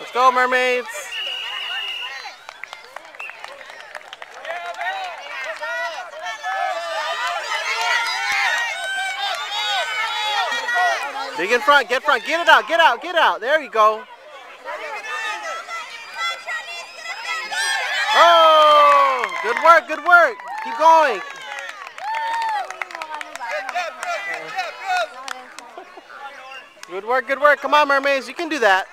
Let's go, mermaids. Dig in front, get front, get it out, get out, get out. There you go. Oh, good work, good work. Keep going. Good work, good work. Come on, mermaids, you can do that.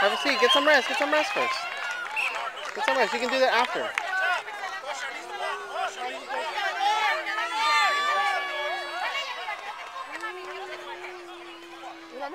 Have a seat. Get some rest. Get some rest first. Get some rest. You can do that after. Did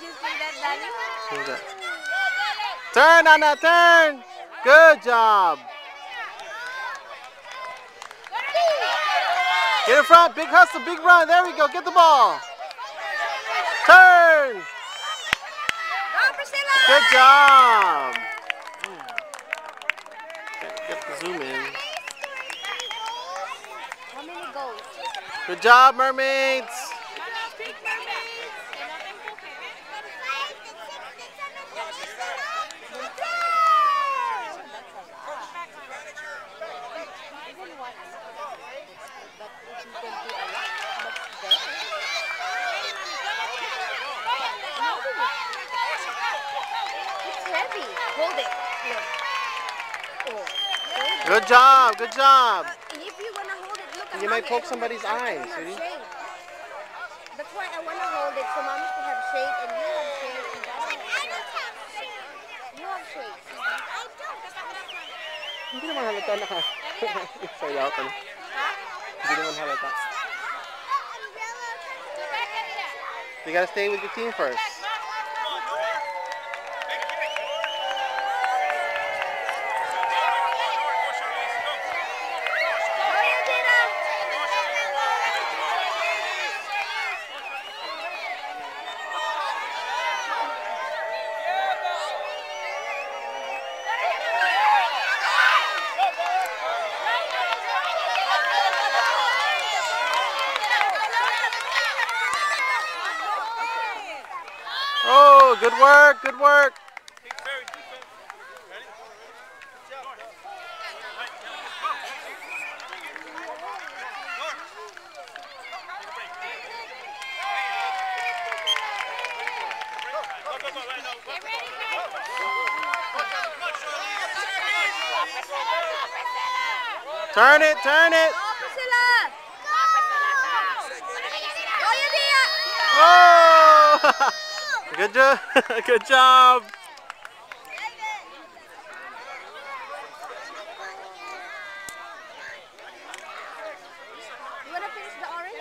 you see that, Daddy? Who's that? Turn, Anna, turn. Good job. Get in front. Big hustle, big run. There we go. Get the ball. Turn. Go, Priscilla! Good job. Get, get the zoom in. How many goals? Good job, mermaids. It's heavy. Hold it. Look. Oh. Good job. Good job. Uh, if you wanna hold it, look at You might poke somebody's don't- I eye, don't have That's why I wanna hold it so mommy can have shade and you have shade and daddy has shade. You have shade. Hindi naman halata naka sayaw ka na. Hindi naman halata. You gotta stay with your team first. Good work, good work. Turn it, turn it. Go, Priscilla! Go, Yadia! Oh! good job. good job. You wanna finish the orange?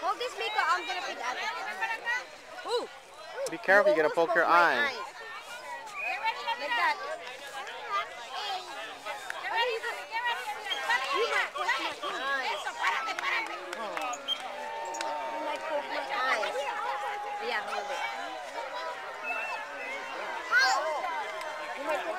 Hold this, Miko. I'm gonna feed Ate. Ooh! Be careful, you're gonna almost poke your poked eye. Like that. You might poke my eyes. You might poke my eyes. Yeah, hold it. You might poke brother's eyes. Be careful.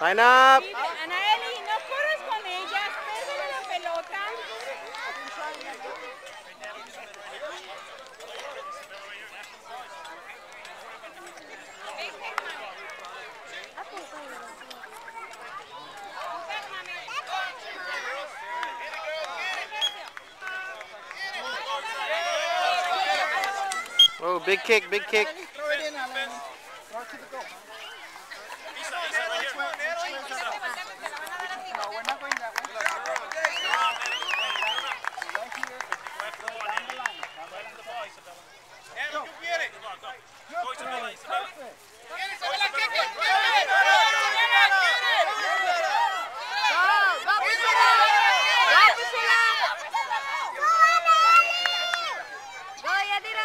Line up. Anaeli, no corres con ellas, pégale la pelota. Oh, big kick, big kick. Throw it in, Alan. Rock to the goal.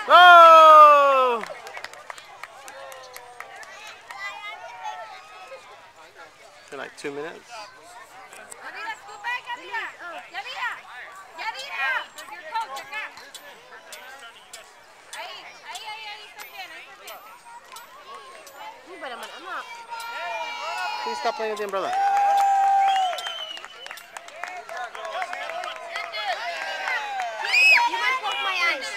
Oh! Naman, anak? Please stop playing with the umbrella. You might poke my eyes.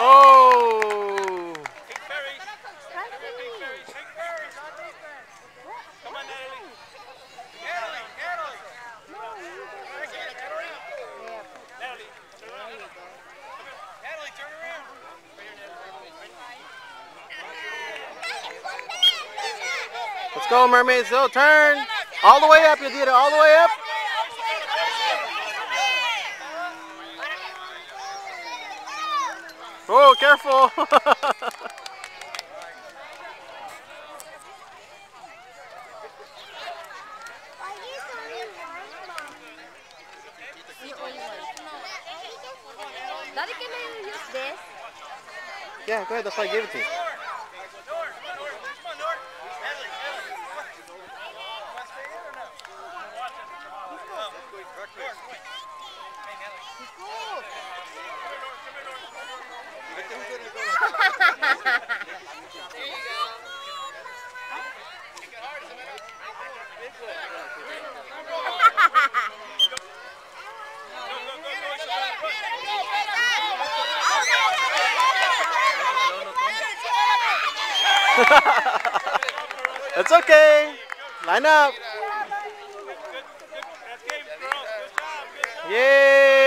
Oh! Let's go, mermaids. Go, turn. All the way up. You did it all the way up. Oh, careful. Daddy, can I use this? yeah, go ahead. That's why I gave it to you. It's okay. Line up. 耶、yeah!！